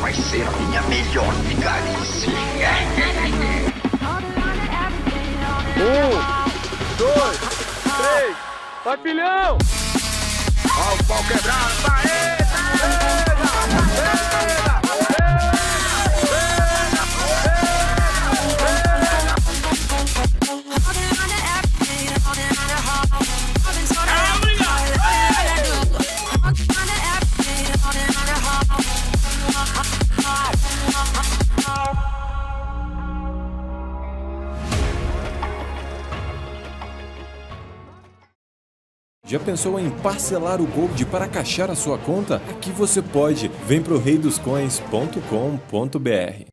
vai ser minha melhor vigarice. Um, dois, três, vai filhão! Ó o pau quebrado, vai! Já pensou em parcelar o Gold para caixar a sua conta? Aqui você pode. Vem pro reidoscoins.com.br.